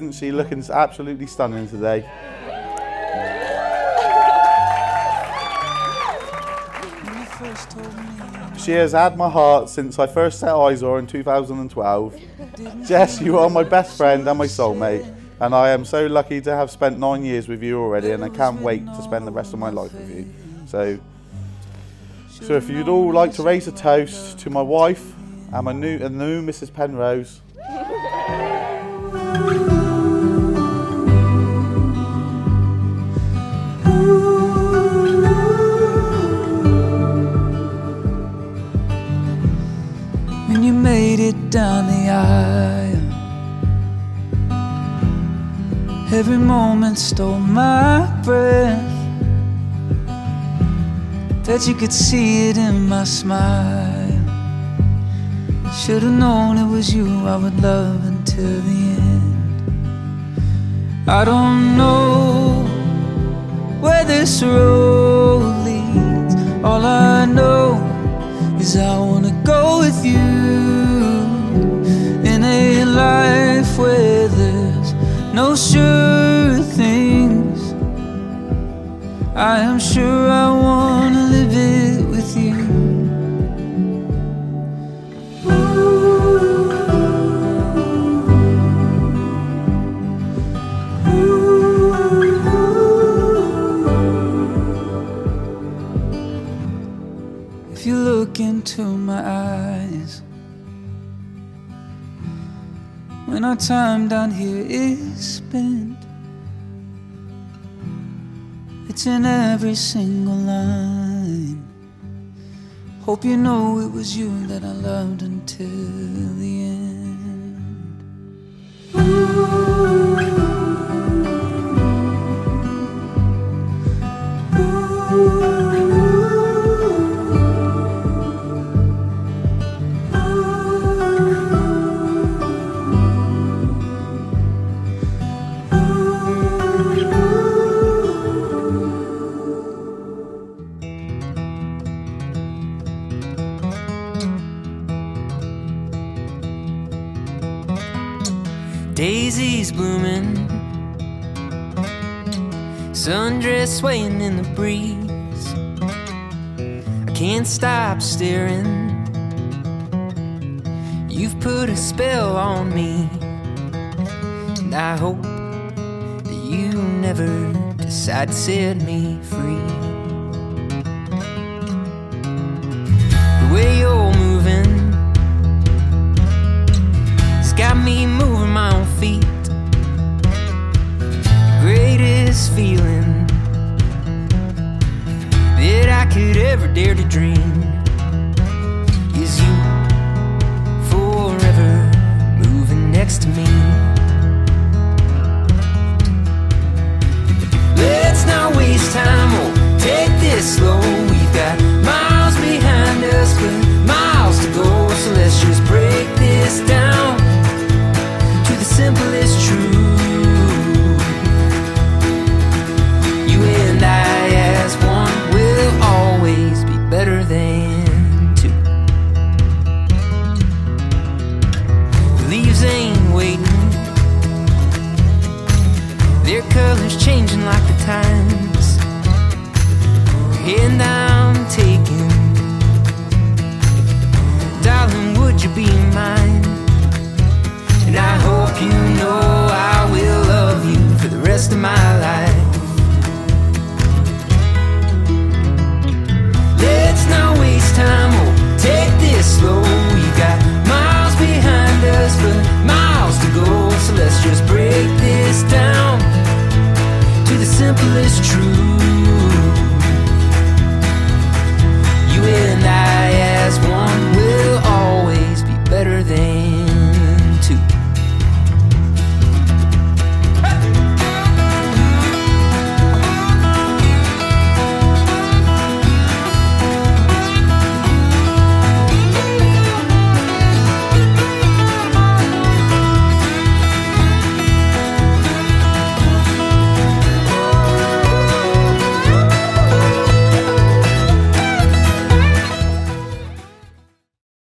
Isn't she looking absolutely stunning today? She has had my heart since I first set eyes on her in 2012. Jess, you are my best friend and my soulmate, and I am so lucky to have spent nine years with you already, and I can't wait to spend the rest of my life with you. So, so if you'd all like to raise a toast to my wife and my new, and new Mrs. Penrose. It down the aisle. Every moment stole my breath. Bet you could see it in my smile. Should've known it was you I would love until the end. I don't know where this road leads. All I know is I wanna go with you no sure things. I am sure I wanna live it with you. If you look into my eyes When our time down here is spent It's in every single line. Hope you know it was you that I loved until the end Daisies blooming, sundress swaying in the breeze. I can't stop staring. You've put a spell on me, and I hope that you never decide to set me free. Greatest feeling that I could ever dare to dream changing like the times. And I'm taking, darling, would you be mine? And I hope you know I will love you for the rest of my life. simplest truth.